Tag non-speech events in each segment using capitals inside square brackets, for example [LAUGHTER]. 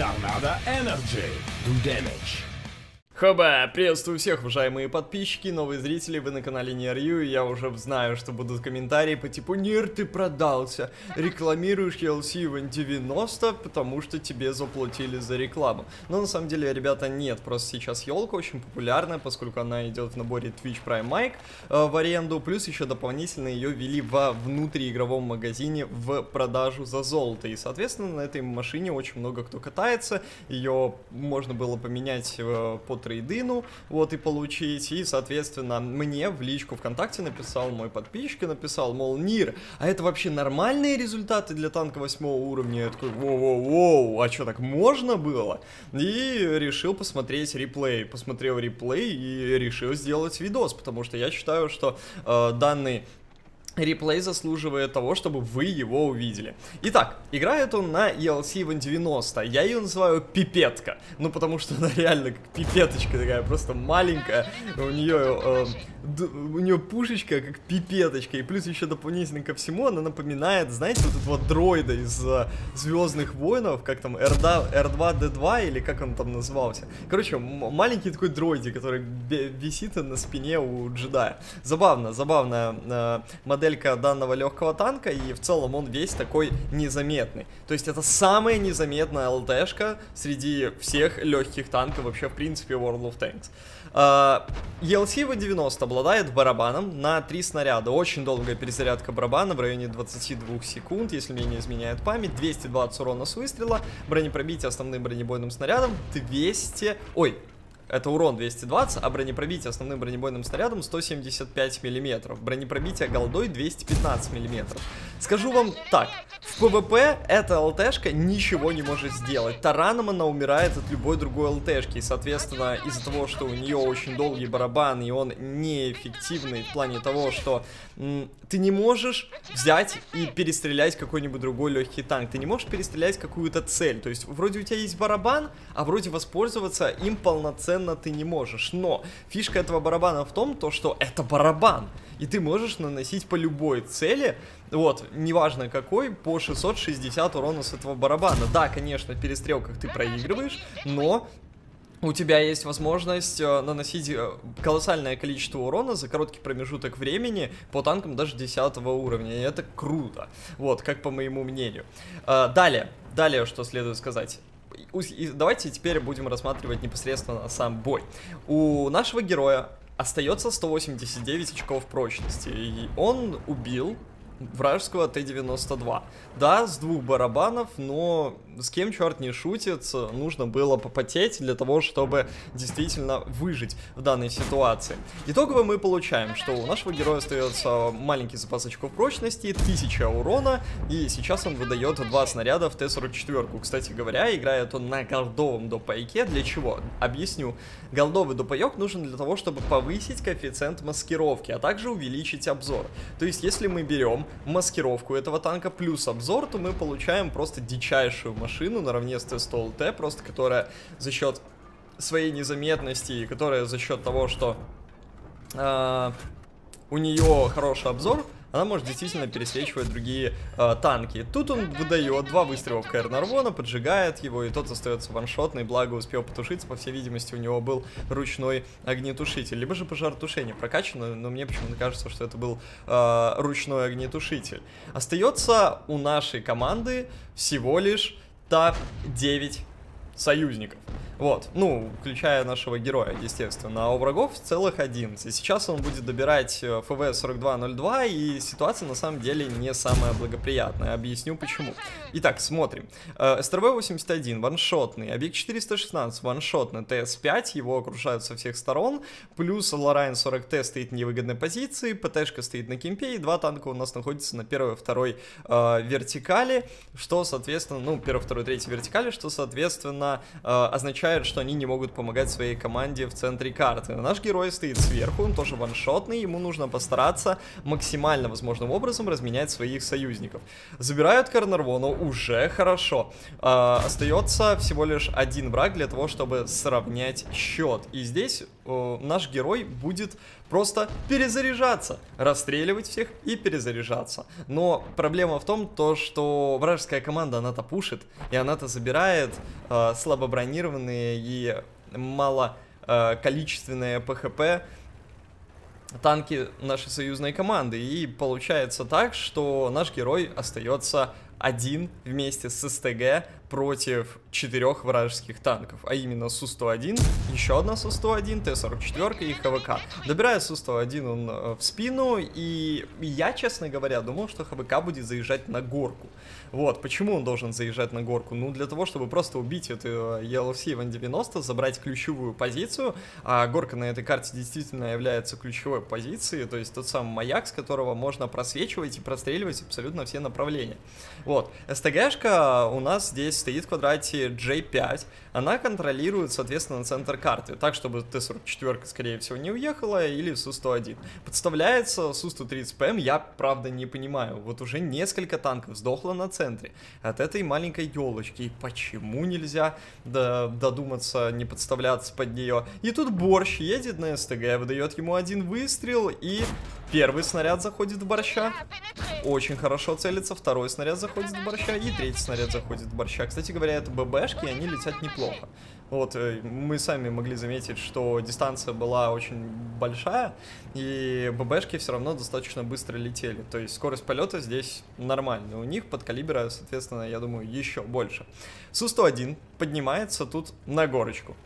Darmada Energy. Do damage. Хоба! Приветствую всех, уважаемые подписчики, новые зрители, вы на канале Нерью, и я уже знаю, что будут комментарии по типу «Нир, ты продался, рекламируешь ELC в 90, потому что тебе заплатили за рекламу». Но на самом деле, ребята, нет, просто сейчас елка очень популярная, поскольку она идет в наборе Twitch Prime Mic э, в аренду, плюс еще дополнительно ее ввели во внутриигровом магазине в продажу за золото, и, соответственно, на этой машине очень много кто катается, ее можно было поменять э, под трейдину, вот, и получить, и, соответственно, мне в личку ВКонтакте написал мой подписчик, написал, мол, Нир, а это вообще нормальные результаты для танка восьмого уровня? Я такой, воу-воу-воу, а что, так можно было? И решил посмотреть реплей, посмотрел реплей и решил сделать видос, потому что я считаю, что э, данный реплей заслуживает того, чтобы вы его увидели. Итак, играет он на ELC Van 90. Я ее называю пипетка. Ну, потому что она [LAUGHS] реально как пипеточка такая, просто маленькая. У нее, э, у нее пушечка как пипеточка. И плюс еще дополнительно ко всему она напоминает, знаете, вот этого дроида из э, Звездных Воинов, как там, R2-D2 или как он там назывался. Короче, маленький такой дроидик, который висит на спине у джедая. Забавно, забавная э, модель моделька данного легкого танка, и в целом он весь такой незаметный. То есть это самая незаметная ЛТшка среди всех легких танков вообще в принципе World of Tanks. Э, ELC Even 90 обладает барабаном на 3 снаряда. Очень долгая перезарядка барабана в районе 22 секунд, если мне не изменяет память. 220 урона с выстрела, бронепробитие основным бронебойным снарядом 200... Ой, это урон 220, а бронепробитие основным бронебойным снарядом 175 мм. Бронепробитие голдой 215 мм. Скажу вам так, в ПВП эта ЛТшка ничего не может сделать. Тараном она умирает от любой другой ЛТшки. И, соответственно, из-за того, что у нее очень долгий барабан, и он неэффективный в плане того, что ты не можешь взять и перестрелять какой-нибудь другой легкий танк. Ты не можешь перестрелять какую-то цель. То есть, вроде у тебя есть барабан, а вроде воспользоваться им полноценно ты не можешь. Но фишка этого барабана в том, то, что это барабан. И ты можешь наносить по любой цели, вот, неважно какой, по 660 урона с этого барабана. Да, конечно, в перестрелках ты проигрываешь, но у тебя есть возможность э, наносить э, колоссальное количество урона за короткий промежуток времени по танкам даже 10 уровня, и это круто, вот, как по моему мнению. Э, далее, далее, что следует сказать. Давайте теперь будем рассматривать непосредственно сам бой. У нашего героя остается 189 очков прочности, и он убил вражеского Т-92. Да, с двух барабанов, но с кем черт не шутит, нужно было попотеть для того, чтобы действительно выжить в данной ситуации. Итогово мы получаем, что у нашего героя остается маленький запас очков прочности, 1000 урона, и сейчас он выдает два снаряда в Т-44. Кстати говоря, играет он на голдовом допайке. Для чего? Объясню. Голдовый допаек нужен для того, чтобы повысить коэффициент маскировки, а также увеличить обзор. То есть, если мы берем маскировку этого танка плюс обзор, то мы получаем просто дичайшую машину наравне с Т-100 ЛТ, просто которая за счет своей незаметности, которая за счет того, что э, у нее хороший обзор, она может действительно пересвечивать другие э, танки. Тут он выдает два выстрела в КР Нарвона, поджигает его, и тот остается ваншотный, благо успел потушиться, по всей видимости, у него был ручной огнетушитель, либо же пожаротушение прокачано, но мне почему-то кажется, что это был э, ручной огнетушитель. Остается у нашей команды всего лишь та 9 союзников. Вот, ну, включая нашего героя, естественно. А у врагов целых 11. Сейчас он будет добирать э, ФВ-4202, и ситуация на самом деле не самая благоприятная. Объясню почему. Итак, смотрим. Э, СТРВ-81 ваншотный, объект 416 ваншотный, ТС-5, его окружают со всех сторон, плюс Лорайн 40Т стоит в невыгодной позиции, ПТшка стоит на кемпе, и два танка у нас находятся на первой и второй э, вертикали, что, соответственно, ну, первой, второй, третьей вертикали, что, соответственно, э, означает означает, что они не могут помогать своей команде в центре карты. Наш герой стоит сверху, он тоже ваншотный, ему нужно постараться максимально возможным образом разменять своих союзников. Забирают Карнарвону уже хорошо. Э, остается всего лишь один враг для того, чтобы сравнять счет. И здесь э, наш герой будет просто перезаряжаться, расстреливать всех и перезаряжаться. Но проблема в том, то, что вражеская команда, она-то пушит, и она-то забирает э, слабо бронированные и мало э, количественные ПХП танки нашей союзной команды. И получается так, что наш герой остается один вместе с СТГ против четырех вражеских танков, а именно Су-101, еще одна Су-101, Т-44 и ХВК. Добирая Су-101 он э, в спину, и я, честно говоря, думал, что ХВК будет заезжать на горку. Вот, почему он должен заезжать на горку? Ну, для того, чтобы просто убить эту ELC Ван 90, забрать ключевую позицию, а горка на этой карте действительно является ключевой позицией, то есть тот самый маяк, с которого можно просвечивать и простреливать абсолютно все направления. Вот, СТГшка у нас здесь стоит в квадрате J5, она контролирует, соответственно, центр карты, так, чтобы Т-44, скорее всего, не уехала, или Су-101. Подставляется Су-130ПМ, я, правда, не понимаю, вот уже несколько танков сдохло на центре от этой маленькой елочки, и почему нельзя додуматься, не подставляться под нее? И тут Борщ едет на СТГ, выдает ему один выстрел, и Первый снаряд заходит в борща. Очень хорошо целится. Второй снаряд заходит в борща. И третий снаряд заходит в борща. Кстати говоря, это ББшки, и они летят неплохо. Вот, э, мы сами могли заметить, что дистанция была очень большая, и ББшки все равно достаточно быстро летели. То есть скорость полета здесь нормальная. У них под калибра, соответственно, я думаю, еще больше. Су-101 поднимается тут на горочку.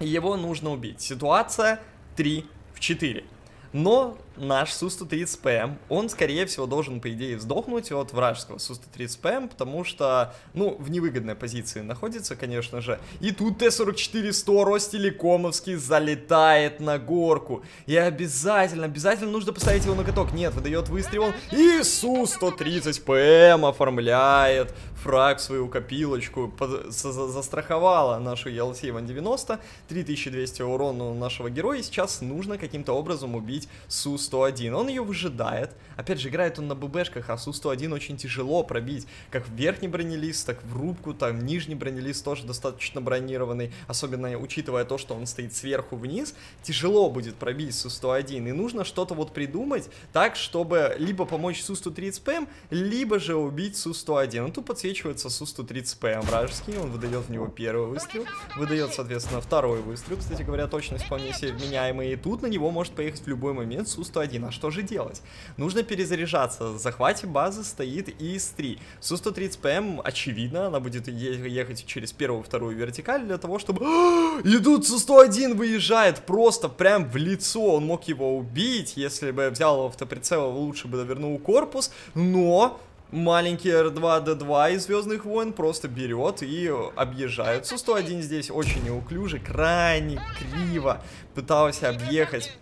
Его нужно убить. Ситуация 3 в 4. Но наш Су-130ПМ, он, скорее всего, должен, по идее, сдохнуть от вражеского Су-130ПМ, потому что, ну, в невыгодной позиции находится, конечно же. И тут Т-44-100 Ростелекомовский залетает на горку. И обязательно, обязательно нужно поставить его на каток. Нет, выдает выстрел. И Су-130ПМ оформляет фраг свою копилочку. Застраховала нашу ELC-190. 3200 урона у нашего героя. сейчас нужно каким-то образом убить Су-101. Он ее выжидает. Опять же, играет он на ББшках, а Су-101 очень тяжело пробить. Как в верхний бронелист, так в рубку, там нижний бронелист тоже достаточно бронированный. Особенно учитывая то, что он стоит сверху вниз. Тяжело будет пробить Су-101. И нужно что-то вот придумать так, чтобы либо помочь Су-130ПМ, либо же убить Су-101. Он тут подсвечивается Су-130ПМ вражеский. Он выдает в него первый выстрел. Выдает, соответственно, второй выстрел. Кстати говоря, точность вполне себе вменяемая. И тут на него может поехать в любой момент Су-101. А что же делать? Нужно перезаряжаться. В захвате базы стоит ИС-3. Су-130ПМ, очевидно, она будет ехать через первую, вторую вертикаль для того, чтобы... [GASPS] Идут Су-101 выезжает просто прям в лицо. Он мог его убить, если бы взял автоприцел, лучше бы довернул корпус, но маленький R2-D2 из Звездных войн просто берет и объезжает. Су-101 здесь очень неуклюже, крайне криво пытался объехать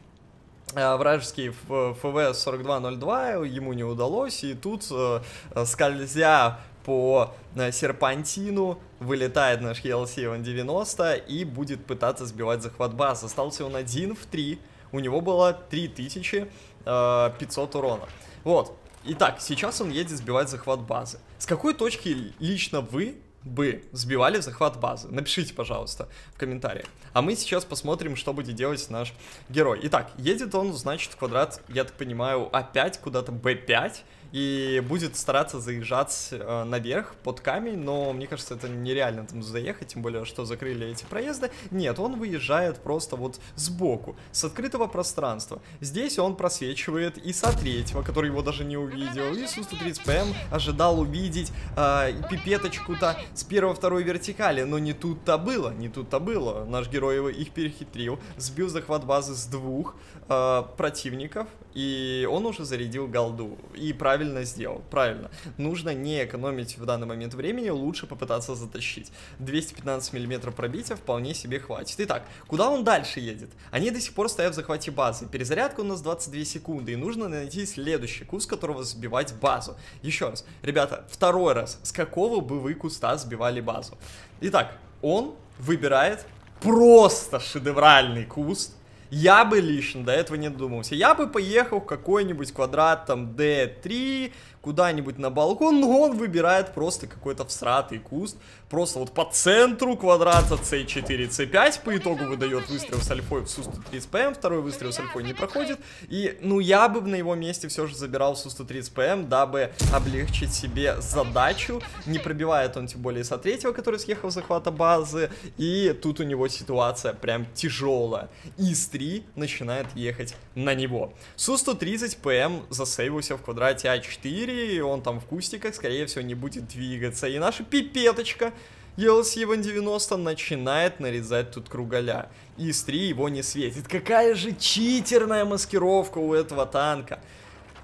вражеский ФВ-4202 ему не удалось, и тут, э, скользя по э, серпантину, вылетает наш ELC-190 и будет пытаться сбивать захват базы. Остался он один в 3, у него было 3500 урона. Вот, итак, сейчас он едет сбивать захват базы. С какой точки лично вы бы сбивали захват базы? Напишите, пожалуйста, в комментариях. А мы сейчас посмотрим, что будет делать наш герой. Итак, едет он, значит, квадрат, я так понимаю, опять куда-то B5 и будет стараться заезжать э, наверх под камень, но мне кажется, это нереально там заехать, тем более, что закрыли эти проезды. Нет, он выезжает просто вот сбоку, с открытого пространства. Здесь он просвечивает и со третьего, который его даже не увидел, и Су-130ПМ ожидал увидеть э, пипеточку-то с первой-второй вертикали, но не тут-то было, не тут-то было. Наш герой его их перехитрил, сбил захват базы с двух э, противников, и он уже зарядил голду. И правильно сделал, правильно. Нужно не экономить в данный момент времени, лучше попытаться затащить. 215 миллиметров пробития вполне себе хватит. Итак, куда он дальше едет? Они до сих пор стоят в захвате базы. Перезарядка у нас 22 секунды, и нужно найти следующий куст, которого сбивать базу. Еще раз, ребята, второй раз, с какого бы вы куста сбивали базу? Итак, он выбирает просто шедевральный куст, я бы лично до этого не додумался. Я бы поехал в какой-нибудь квадрат там D3, куда-нибудь на балкон, но он выбирает просто какой-то всратый куст, просто вот по центру квадрата C4, C5, по итогу выдает выстрел с альфой в Су-130ПМ, второй выстрел с альфой не проходит, и, ну, я бы на его месте все же забирал Су-130ПМ, дабы облегчить себе задачу, не пробивает он тем более со третьего, который съехал с захвата базы, и тут у него ситуация прям тяжелая. ИС-3 начинает ехать на него. Су-130ПМ засейвился в квадрате А4, он там в кустиках, скорее всего, не будет двигаться, и наша пипеточка ELC Ван 90 начинает нарезать тут кругаля. ИС-3 его не светит. Какая же читерная маскировка у этого танка.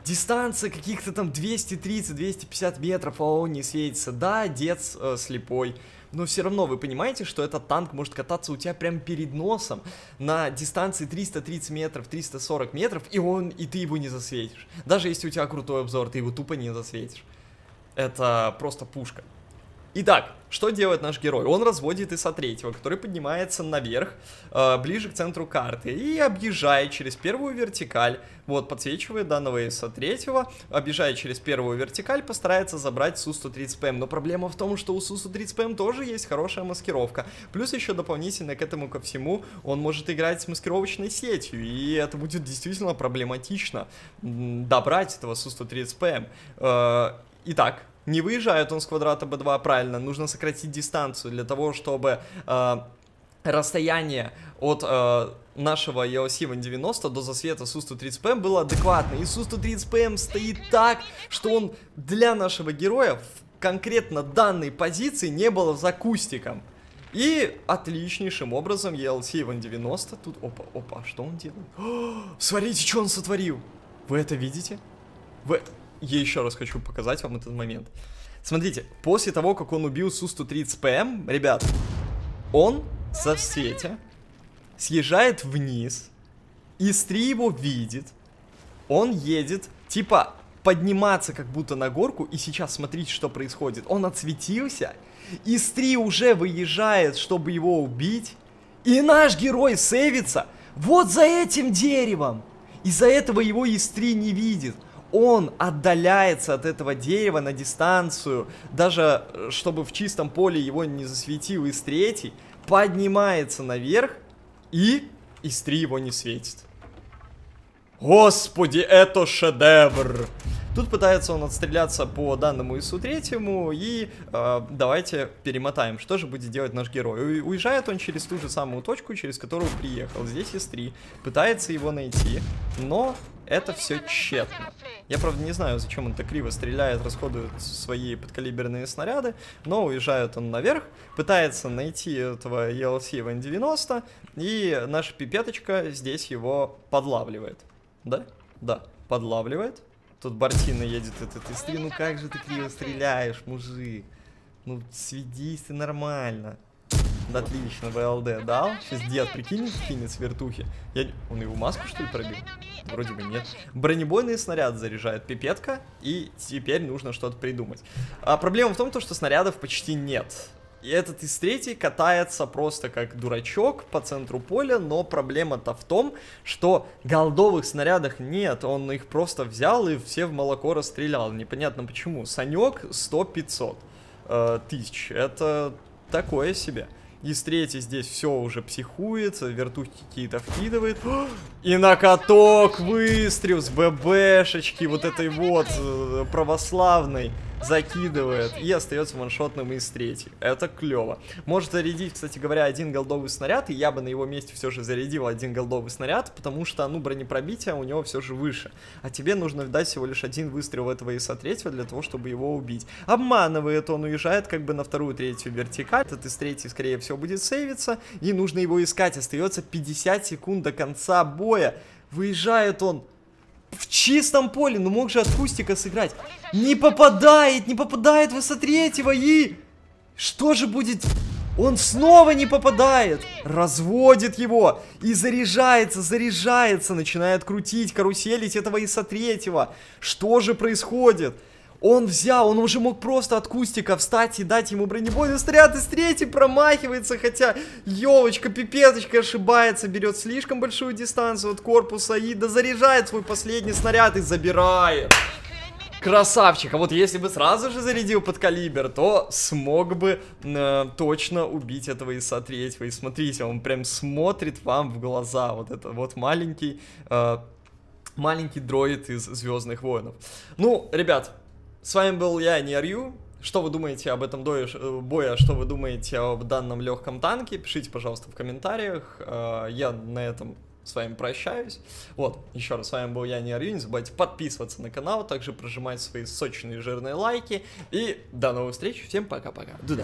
Дистанция каких-то там 230-250 метров, а он не светится. Да, дед э, слепой. Но все равно вы понимаете, что этот танк может кататься у тебя прямо перед носом на дистанции 330 метров, 340 метров, и он, и ты его не засветишь. Даже если у тебя крутой обзор, ты его тупо не засветишь. Это просто пушка. Итак, что делает наш герой? Он разводит ИСа-3, который поднимается наверх, э, ближе к центру карты, и объезжает через первую вертикаль, вот, подсвечивает данного ИСа-3, объезжает через первую вертикаль, постарается забрать Су-130ПМ. Но проблема в том, что у Су-130ПМ тоже есть хорошая маскировка. Плюс еще дополнительно к этому ко всему он может играть с маскировочной сетью, и это будет действительно проблематично добрать этого Су-130ПМ. Э, итак, не выезжает он с квадрата B2 правильно, нужно сократить дистанцию для того, чтобы э, расстояние от э, нашего Ван 90 до засвета Су-130ПМ было адекватно. И Су-130ПМ стоит так, что он для нашего героя в конкретно данной позиции не было за кустиком. И отличнейшим образом ELC Ван 90 тут... Опа, опа, что он делает? О, [GASPS] смотрите, что он сотворил! Вы это видите? Вы я еще раз хочу показать вам этот момент. Смотрите, после того, как он убил Су-130ПМ, ребят, он со свете съезжает вниз, Истри его видит, он едет, типа, подниматься как будто на горку, и сейчас смотрите, что происходит. Он отсветился, Истри уже выезжает, чтобы его убить, и наш герой сейвится вот за этим деревом. Из-за этого его Истри не видит он отдаляется от этого дерева на дистанцию, даже э, чтобы в чистом поле его не засветил из третий, поднимается наверх и из три его не светит. Господи, это шедевр! Тут пытается он отстреляться по данному ИСу третьему, и э, давайте перемотаем, что же будет делать наш герой. У, уезжает он через ту же самую точку, через которую приехал. Здесь ИС-3, пытается его найти, но это все тщетно. Я, правда, не знаю, зачем он так криво стреляет, расходует свои подкалиберные снаряды, но уезжает он наверх, пытается найти этого ELC в N90, и наша пипеточка здесь его подлавливает. Да? Да, подлавливает. Тут Бартина едет этот истри. Ну как же ты криво стреляешь, мужик? Ну, сведись ты нормально. Да, отлично, ВЛД дал. Сейчас дед, прикинь, кинет с вертухи. Я... Он его маску, что ли, пробил? Вроде бы нет. Бронебойный снаряд заряжает пипетка, и теперь нужно что-то придумать. А проблема в том, что снарядов почти нет. И этот из третий катается просто как дурачок по центру поля, но проблема-то в том, что голдовых снарядов нет, он их просто взял и все в молоко расстрелял. Непонятно почему. Санек 100-500 э, тысяч, это такое себе. Из третьей здесь все уже психует, вертухи какие-то вкидывает. И на каток выстрел с ББшечки вот этой вот э, православной закидывает и остается ваншотным из третьей. Это клево. Может зарядить, кстати говоря, один голдовый снаряд, и я бы на его месте все же зарядил один голдовый снаряд, потому что, ну, бронепробитие у него все же выше. А тебе нужно дать всего лишь один выстрел этого ИСа третьего для того, чтобы его убить. Обманывает он, уезжает как бы на вторую, третью вертикаль, этот из третьей, скорее всего, будет сейвиться, и нужно его искать. Остается 50 секунд до конца боя. Выезжает он в чистом поле, ну мог же от кустика сыграть. Не попадает, не попадает выше третьего и... Что же будет... Он снова не попадает. Разводит его. И заряжается, заряжается. Начинает крутить, каруселить этого Иса третьего. Что же происходит? Он взял, он уже мог просто от кустика встать и дать ему бронебойный снаряд, и с третий промахивается, хотя елочка, пипеточка ошибается, берет слишком большую дистанцию от корпуса и дозаряжает свой последний снаряд и забирает. Красавчик. А вот если бы сразу же зарядил под калибр, то смог бы э, точно убить этого ИСа третьего. И смотрите, он прям смотрит вам в глаза. Вот это вот маленький... Э, маленький дроид из Звездных воинов. Ну, ребят, с вами был я, Нерью. Что вы думаете об этом э, боя, что вы думаете об данном легком танке, пишите, пожалуйста, в комментариях. Э, я на этом с вами прощаюсь. Вот, еще раз, с вами был я, Нерью. Не забывайте подписываться на канал, также прожимать свои сочные жирные лайки. И до новых встреч. Всем пока-пока. До